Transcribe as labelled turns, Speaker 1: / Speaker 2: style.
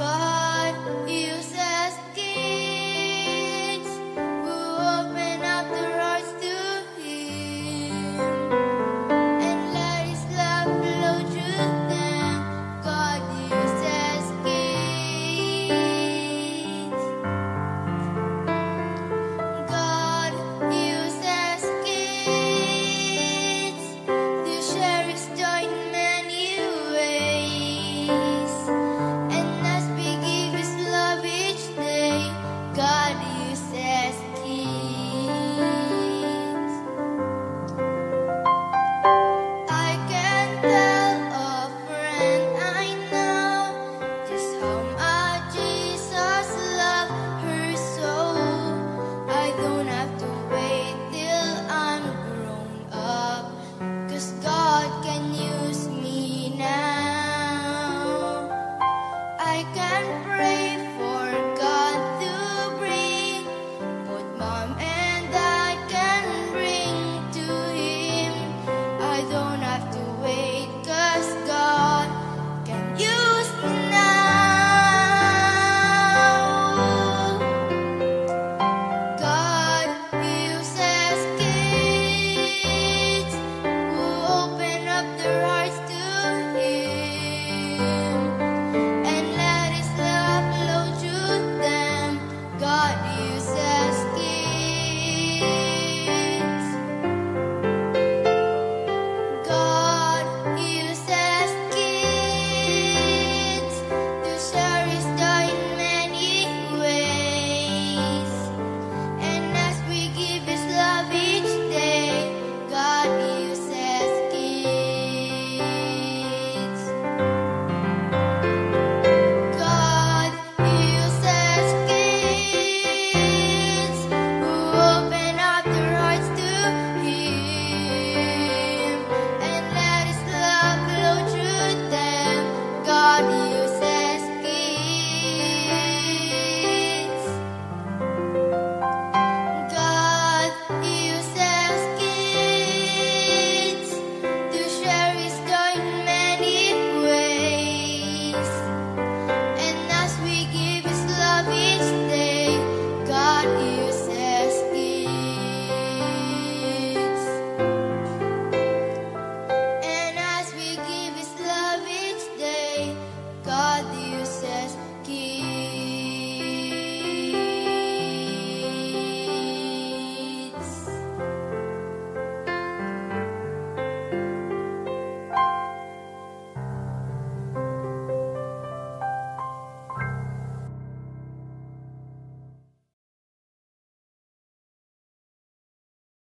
Speaker 1: God.